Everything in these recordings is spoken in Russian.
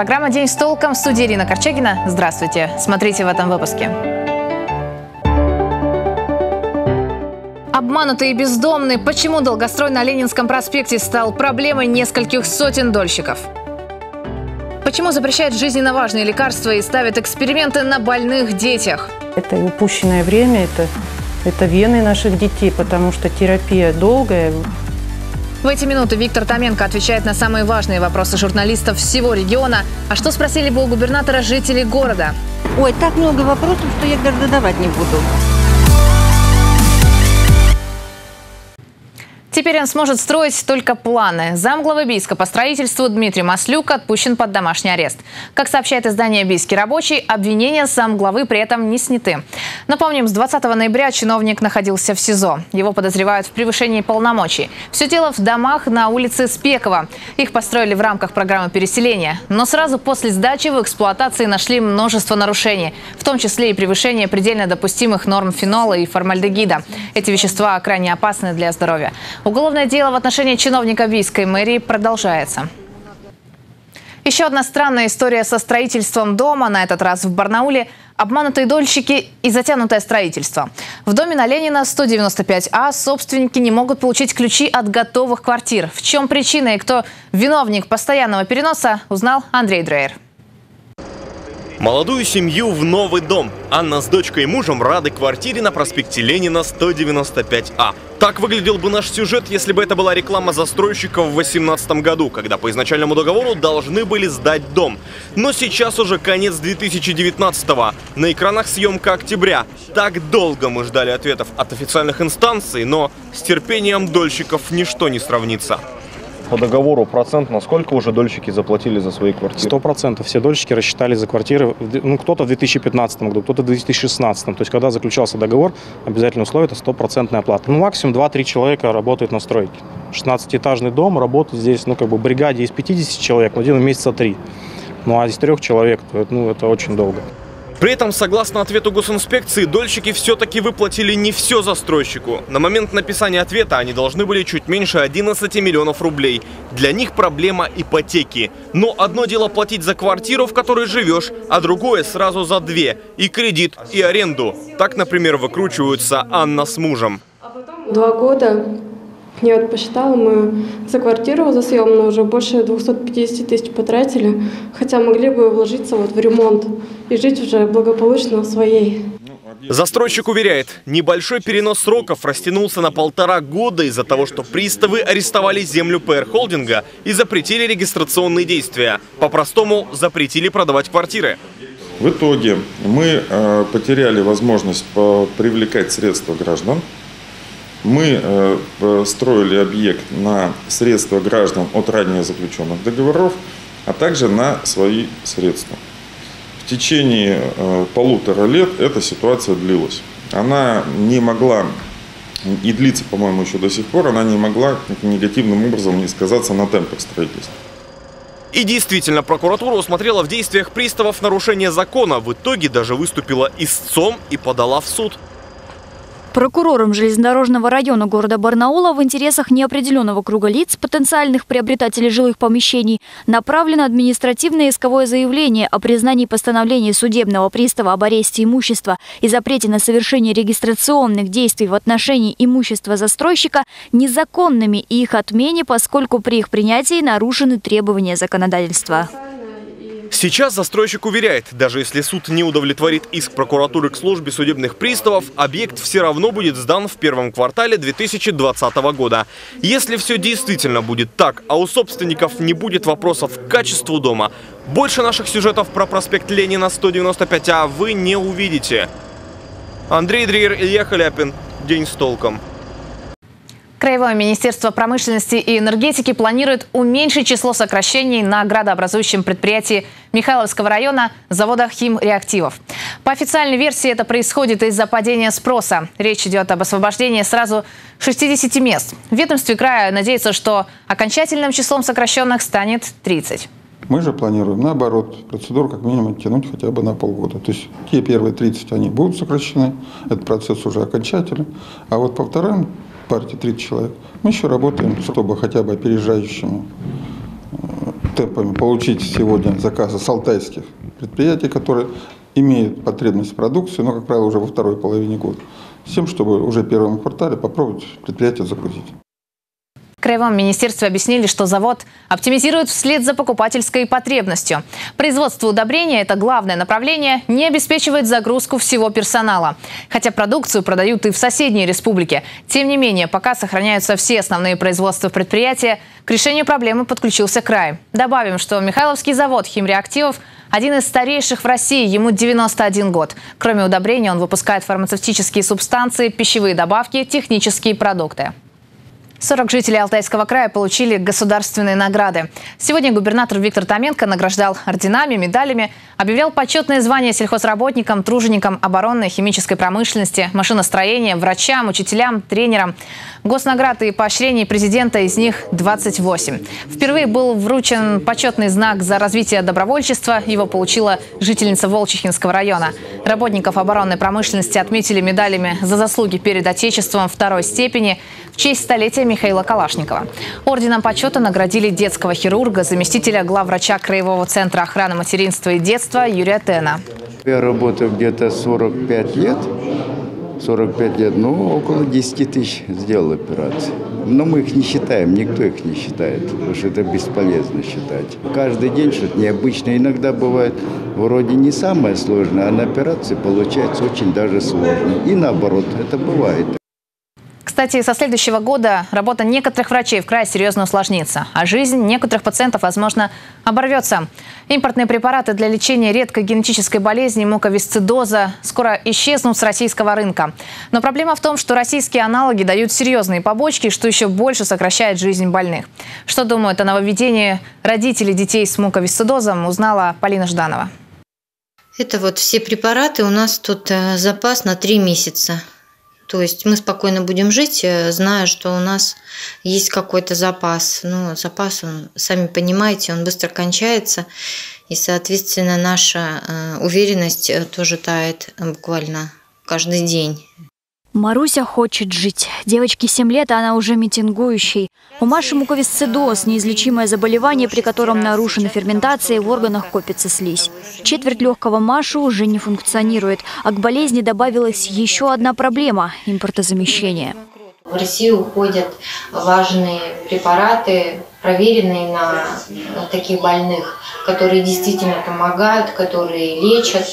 Программа «День с толком» в студии Ирина Корчагина. Здравствуйте. Смотрите в этом выпуске. Обманутые и бездомные. Почему долгострой на Ленинском проспекте стал проблемой нескольких сотен дольщиков? Почему запрещают жизненно важные лекарства и ставят эксперименты на больных детях? Это упущенное время, это, это вены наших детей, потому что терапия долгая, в эти минуты Виктор Томенко отвечает на самые важные вопросы журналистов всего региона. А что спросили бы у губернатора жителей города? Ой, так много вопросов, что я даже задавать не буду. Теперь он сможет строить только планы. Замглавы Бийска по строительству Дмитрий Маслюк отпущен под домашний арест. Как сообщает издание «Бийский рабочий», обвинения замглавы при этом не сняты. Напомним, с 20 ноября чиновник находился в СИЗО. Его подозревают в превышении полномочий. Все дело в домах на улице Спекова. Их построили в рамках программы переселения. Но сразу после сдачи в эксплуатации нашли множество нарушений, в том числе и превышение предельно допустимых норм фенола и формальдегида. Эти вещества крайне опасны для здоровья. Уголовное дело в отношении чиновника Бийской мэрии продолжается. Еще одна странная история со строительством дома, на этот раз в Барнауле. Обманутые дольщики и затянутое строительство. В доме на Ленина 195А собственники не могут получить ключи от готовых квартир. В чем причина и кто виновник постоянного переноса, узнал Андрей Дрейер. Молодую семью в новый дом. Анна с дочкой и мужем рады квартире на проспекте Ленина 195А. Так выглядел бы наш сюжет, если бы это была реклама застройщика в 2018 году, когда по изначальному договору должны были сдать дом. Но сейчас уже конец 2019 -го. На экранах съемка октября. Так долго мы ждали ответов от официальных инстанций, но с терпением дольщиков ничто не сравнится по договору процент, насколько уже дольщики заплатили за свои квартиры? Сто процентов. Все дольщики рассчитали за квартиры, ну, кто-то в 2015 году, кто-то в 2016. То есть, когда заключался договор, обязательное условие – это стопроцентная оплата. Ну, максимум 2-3 человека работают на стройке. 16-этажный дом, работает здесь, ну, как бы бригаде из 50 человек, но делаем месяца 3. Ну, а из трех человек, ну, это очень долго. При этом, согласно ответу госинспекции, дольщики все-таки выплатили не все застройщику. На момент написания ответа они должны были чуть меньше 11 миллионов рублей. Для них проблема ипотеки. Но одно дело платить за квартиру, в которой живешь, а другое сразу за две. И кредит, и аренду. Так, например, выкручиваются Анна с мужем. Два года я вот посчитала, мы за квартиру за съемную уже больше 250 тысяч потратили, хотя могли бы вложиться вот в ремонт и жить уже благополучно своей. Застройщик уверяет, небольшой перенос сроков растянулся на полтора года из-за того, что приставы арестовали землю ПР-холдинга и запретили регистрационные действия. По-простому, запретили продавать квартиры. В итоге мы э, потеряли возможность привлекать средства граждан, мы э, строили объект на средства граждан от ранее заключенных договоров, а также на свои средства. В течение э, полутора лет эта ситуация длилась. Она не могла и длится, по-моему, еще до сих пор, она не могла негативным образом не сказаться на темпах строительства. И действительно, прокуратура усмотрела в действиях приставов нарушение закона. В итоге даже выступила истцом и подала в суд. Прокурором железнодорожного района города Барнаула в интересах неопределенного круга лиц, потенциальных приобретателей жилых помещений, направлено административное исковое заявление о признании постановления судебного пристава об аресте имущества и запрете на совершение регистрационных действий в отношении имущества застройщика незаконными и их отмене, поскольку при их принятии нарушены требования законодательства. Сейчас застройщик уверяет, даже если суд не удовлетворит иск прокуратуры к службе судебных приставов, объект все равно будет сдан в первом квартале 2020 года. Если все действительно будет так, а у собственников не будет вопросов к качеству дома, больше наших сюжетов про проспект Ленина 195А вы не увидите. Андрей Дриер, Илья Халяпин. День с толком. Краевое министерство промышленности и энергетики планирует уменьшить число сокращений на градообразующем предприятии Михайловского района завода химреактивов. По официальной версии это происходит из-за падения спроса. Речь идет об освобождении сразу 60 мест. В ведомстве края надеется, что окончательным числом сокращенных станет 30. Мы же планируем, наоборот, процедуру как минимум тянуть хотя бы на полгода. То есть те первые 30, они будут сокращены, этот процесс уже окончательный. А вот по вторым партии 30 человек. Мы еще работаем, чтобы хотя бы опережающими э, темпами получить сегодня заказы с алтайских предприятий, которые имеют потребность в продукции, но, как правило, уже во второй половине года, с тем, чтобы уже в первом квартале попробовать предприятие загрузить. Краевом министерстве объяснили, что завод оптимизирует вслед за покупательской потребностью. Производство удобрения – это главное направление, не обеспечивает загрузку всего персонала. Хотя продукцию продают и в соседние республики. Тем не менее, пока сохраняются все основные производства предприятия, к решению проблемы подключился край. Добавим, что Михайловский завод химреактивов – один из старейших в России, ему 91 год. Кроме удобрения, он выпускает фармацевтические субстанции, пищевые добавки, технические продукты. 40 жителей Алтайского края получили государственные награды. Сегодня губернатор Виктор Томенко награждал орденами, медалями, объявлял почетные звания сельхозработникам, труженикам оборонной, химической промышленности, машиностроения, врачам, учителям, тренерам. Госнаграды и поощрений президента из них 28. Впервые был вручен почетный знак за развитие добровольчества. Его получила жительница Волчихинского района. Работников оборонной промышленности отметили медалями за заслуги перед Отечеством второй степени в честь столетия Михаила Калашникова. Орденом почета наградили детского хирурга, заместителя главврача Краевого центра охраны материнства и детства Юрия Тена. Я работаю где-то 45 лет. 45 лет, ну, около 10 тысяч сделал операций. Но мы их не считаем, никто их не считает, потому что это бесполезно считать. Каждый день что-то необычное. Иногда бывает вроде не самое сложное, а на операции получается очень даже сложно. И наоборот, это бывает. Кстати, со следующего года работа некоторых врачей в крае серьезно усложнится, а жизнь некоторых пациентов, возможно, оборвется. Импортные препараты для лечения редкой генетической болезни муковисцидоза скоро исчезнут с российского рынка. Но проблема в том, что российские аналоги дают серьезные побочки, что еще больше сокращает жизнь больных. Что думают о нововведении родителей детей с муковисцидозом, узнала Полина Жданова. Это вот все препараты, у нас тут э, запас на три месяца. То есть мы спокойно будем жить, э, зная, что у нас есть какой-то запас. Ну, запас, он, сами понимаете, он быстро кончается. И, соответственно, наша э, уверенность э, тоже тает буквально каждый день. Маруся хочет жить. Девочке 7 лет, а она уже митингующий. У Маши муковисцидоз – неизлечимое заболевание, при котором нарушена ферментация и в органах копится слизь. Четверть легкого Маши уже не функционирует, а к болезни добавилась еще одна проблема – импортозамещение. В Россию уходят важные препараты, проверенные на таких больных, которые действительно помогают, которые лечат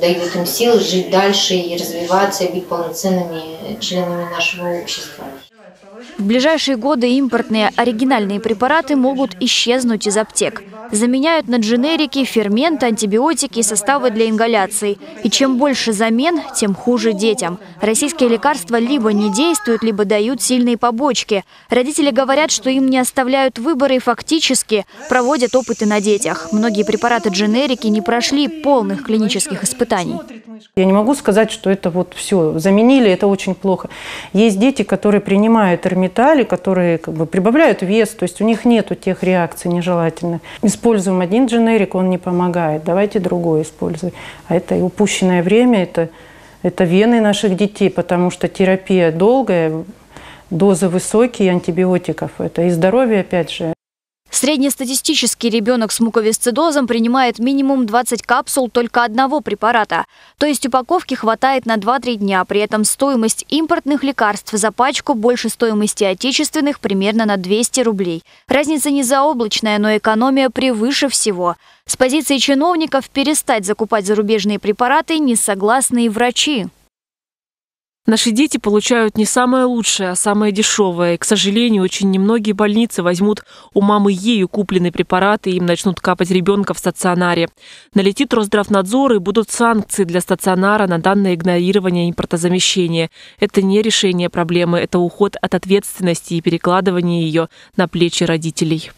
дают им силы жить дальше и развиваться, и быть полноценными членами нашего общества. В ближайшие годы импортные оригинальные препараты могут исчезнуть из аптек. Заменяют на дженерики, ферменты, антибиотики и составы для ингаляции. И чем больше замен, тем хуже детям. Российские лекарства либо не действуют, либо дают сильные побочки. Родители говорят, что им не оставляют выборы и фактически проводят опыты на детях. Многие препараты дженерики не прошли полных клинических испытаний. Я не могу сказать, что это вот все заменили, это очень плохо. Есть дети, которые принимают эрмитали, которые как бы прибавляют вес, то есть у них нету тех реакций нежелательных. Используем один дженерик, он не помогает, давайте другой используй. А это и упущенное время, это, это вены наших детей, потому что терапия долгая, дозы высокие антибиотиков, это и здоровье опять же. Среднестатистический ребенок с муковисцидозом принимает минимум 20 капсул только одного препарата. То есть упаковки хватает на 2-3 дня. При этом стоимость импортных лекарств за пачку больше стоимости отечественных примерно на 200 рублей. Разница не заоблачная, но экономия превыше всего. С позиции чиновников перестать закупать зарубежные препараты не согласны и врачи. Наши дети получают не самое лучшее, а самое дешевое. И, к сожалению, очень немногие больницы возьмут у мамы ею купленные препараты и им начнут капать ребенка в стационаре. Налетит Росздравнадзор и будут санкции для стационара на данное игнорирование импортозамещения. Это не решение проблемы, это уход от ответственности и перекладывание ее на плечи родителей.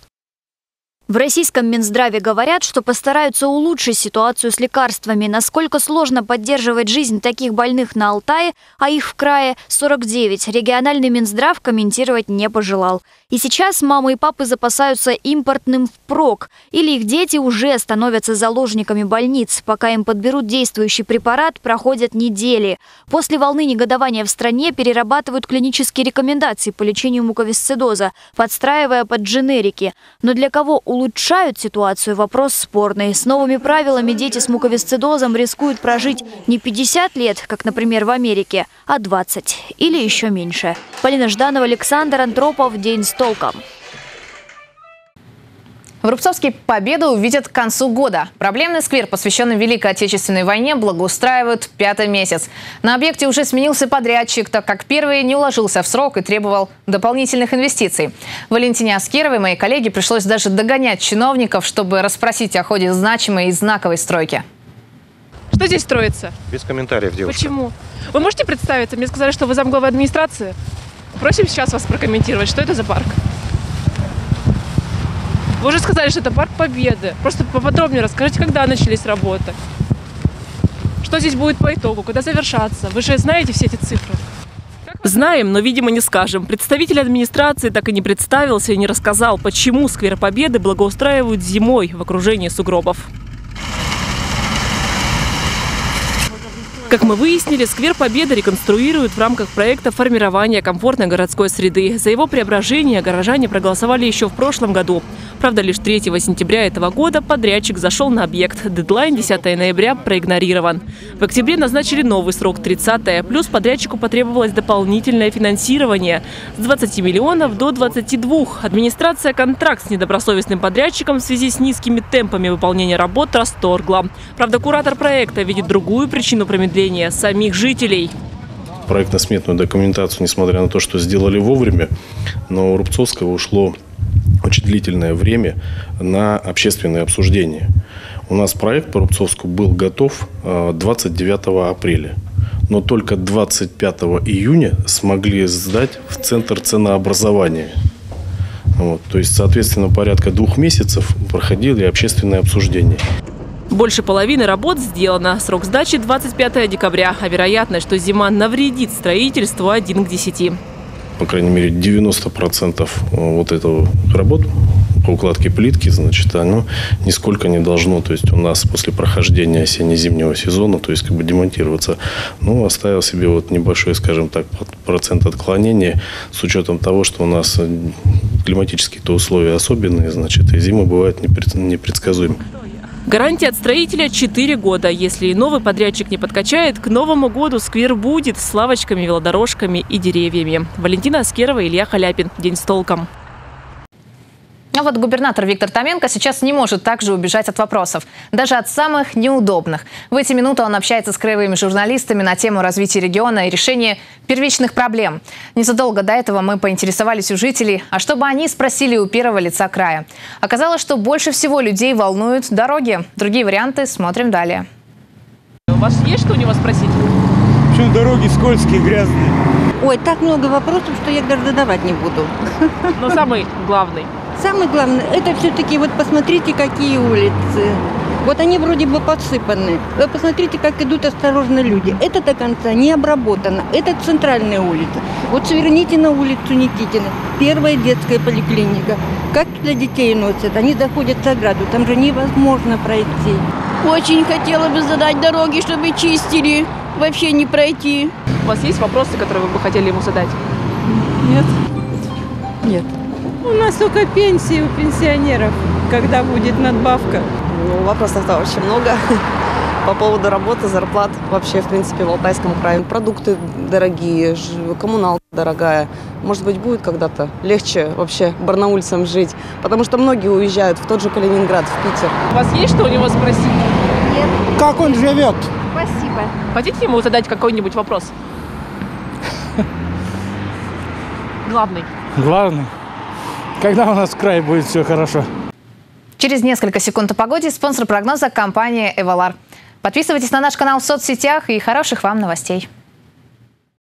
В российском Минздраве говорят, что постараются улучшить ситуацию с лекарствами. Насколько сложно поддерживать жизнь таких больных на Алтае, а их в крае 49, региональный Минздрав комментировать не пожелал. И сейчас мамы и папы запасаются импортным впрок, или их дети уже становятся заложниками больниц. Пока им подберут действующий препарат, проходят недели. После волны негодования в стране перерабатывают клинические рекомендации по лечению муковисцидоза, подстраивая под дженерики. Но для кого улучшить улучшают ситуацию – вопрос спорный. С новыми правилами дети с муковисцидозом рискуют прожить не 50 лет, как, например, в Америке, а 20 или еще меньше. Полина Жданова, Александр Антропов. День с толком. В Рубцовске победу увидят к концу года. Проблемный сквер, посвященный Великой Отечественной войне, благоустраивают пятый месяц. На объекте уже сменился подрядчик, так как первый не уложился в срок и требовал дополнительных инвестиций. Валентине Аскеровой, моей коллеге, пришлось даже догонять чиновников, чтобы расспросить о ходе значимой и знаковой стройки. Что здесь строится? Без комментариев, девушка. Почему? Вы можете представиться? Мне сказали, что вы замглавы администрации. Просим сейчас вас прокомментировать, что это за парк. Вы уже сказали, что это парк Победы. Просто поподробнее расскажите, когда начались работы. Что здесь будет по итогу, когда завершаться? Вы же знаете все эти цифры. Знаем, но, видимо, не скажем. Представитель администрации так и не представился и не рассказал, почему сквер Победы благоустраивают зимой в окружении сугробов. Как мы выяснили, сквер Победы реконструируют в рамках проекта формирования комфортной городской среды. За его преображение горожане проголосовали еще в прошлом году. Правда, лишь 3 сентября этого года подрядчик зашел на объект. Дедлайн 10 ноября проигнорирован. В октябре назначили новый срок 30 плюс подрядчику потребовалось дополнительное финансирование с 20 миллионов до 22. Администрация контракт с недобросовестным подрядчиком в связи с низкими темпами выполнения работ расторгла. Правда, куратор проекта видит другую причину промедления впечатления самих жителей. Проектно-сметную документацию, несмотря на то, что сделали вовремя, но у Рубцовского ушло очень длительное время на общественное обсуждение. У нас проект по Рубцовску был готов 29 э, апреля. Но только 25 июня смогли сдать в Центр ценообразования. Вот, то есть, соответственно, порядка двух месяцев проходили общественное обсуждение. Больше половины работ сделано. Срок сдачи 25 декабря. А вероятность, что зима навредит строительству 1 к 10. По крайней мере, 90% вот этого работ по укладке плитки, значит, оно нисколько не должно, то есть у нас после прохождения осенне-зимнего сезона, то есть как бы демонтироваться, ну, оставил себе вот небольшой, скажем так, процент отклонения с учетом того, что у нас климатические-то условия особенные, значит, и зима бывает непредсказуемой. Гарантия от строителя 4 года. Если и новый подрядчик не подкачает, к Новому году сквер будет с лавочками, велодорожками и деревьями. Валентина Аскерова, Илья Халяпин. День с толком. А вот губернатор Виктор Томенко сейчас не может также убежать от вопросов, даже от самых неудобных. В эти минуты он общается с краевыми журналистами на тему развития региона и решения первичных проблем. Незадолго до этого мы поинтересовались у жителей, а что бы они спросили у первого лица края. Оказалось, что больше всего людей волнуют дороги. Другие варианты смотрим далее. У вас есть что у него спросить? Почему дороги скользкие, грязные? Ой, так много вопросов, что я даже задавать не буду. Но самый главный – Самое главное, это все-таки вот посмотрите, какие улицы. Вот они вроде бы подсыпаны. Вы посмотрите, как идут осторожно люди. Это до конца не обработано. Это центральная улица. Вот сверните на улицу Никитина. Первая детская поликлиника. Как туда детей носят? Они заходят в ограду. Там же невозможно пройти. Очень хотела бы задать дороги, чтобы чистили. Вообще не пройти. У вас есть вопросы, которые вы бы хотели ему задать? Нет. Нет. У нас только пенсии у пенсионеров. Когда будет надбавка? Ну, вопросов-то очень много. По поводу работы, зарплат вообще, в принципе, в Алтайском крае. Продукты дорогие, коммуналка дорогая. Может быть, будет когда-то легче вообще барнаульцам жить. Потому что многие уезжают в тот же Калининград, в Питер. У вас есть что у него спросить? Нет. Как он живет? Спасибо. Хотите ему задать какой-нибудь вопрос? Главный. Главный. Когда у нас в крае будет все хорошо? Через несколько секунд о погоде спонсор прогноза – компания «Эвалар». Подписывайтесь на наш канал в соцсетях и хороших вам новостей.